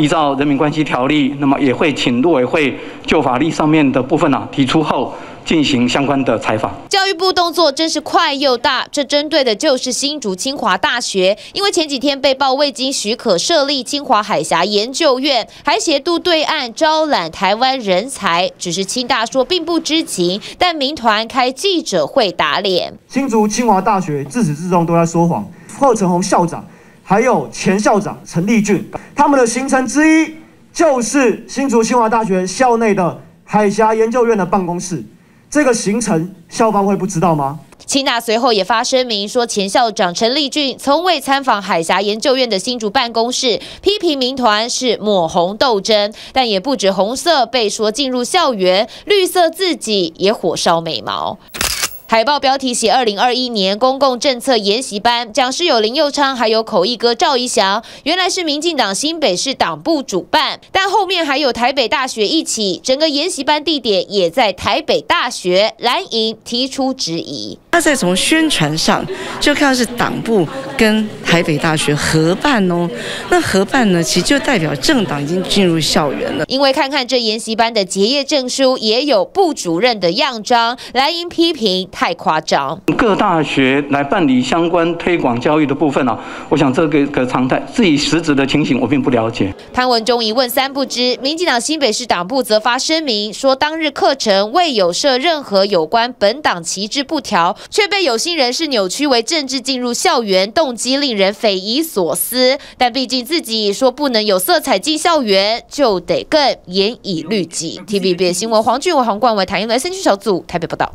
依照人民关系条例，那么也会请陆委会就法律上面的部分啊提出后。进行相关的采访。教育部动作真是快又大，这针对的就是新竹清华大学，因为前几天被曝未经许可设立清华海峡研究院，还协助对岸招揽台湾人才，只是清大说并不知情，但民团开记者会打脸。新竹清华大学自始至终都在说谎。贺成宏校长还有前校长陈立俊，他们的行程之一就是新竹清华大学校内的海峡研究院的办公室。这个行程，校方会不知道吗？清大随后也发声明说，前校长陈立俊从未参访海峡研究院的新竹办公室，批评民团是抹红斗争，但也不止红色被说进入校园，绿色自己也火烧眉毛。海报标题写“二零二一年公共政策研习班”，讲师有林佑昌，还有口译哥赵一翔。原来是民进党新北市党部主办，但后面还有台北大学一起，整个研习班地点也在台北大学。蓝营提出质疑。他在从宣传上就看到是党部跟台北大学合办哦，那合办呢，其实就代表政党已经进入校园了。因为看看这研习班的结业证书，也有部主任的样章，蓝营批评太夸张。各大学来办理相关推广教育的部分啊，我想这个个常态，自己实质的情形我并不了解。潘文忠一问三不知，民进党新北市党部则发声明说，当日课程未有设任何有关本党旗帜布条。却被有心人士扭曲为政治进入校园，动机令人匪夷所思。但毕竟自己说不能有色彩进校园，就得更严以律己。TVB 新闻黄俊伟、黄冠伟、谭英来三区小组台北报道，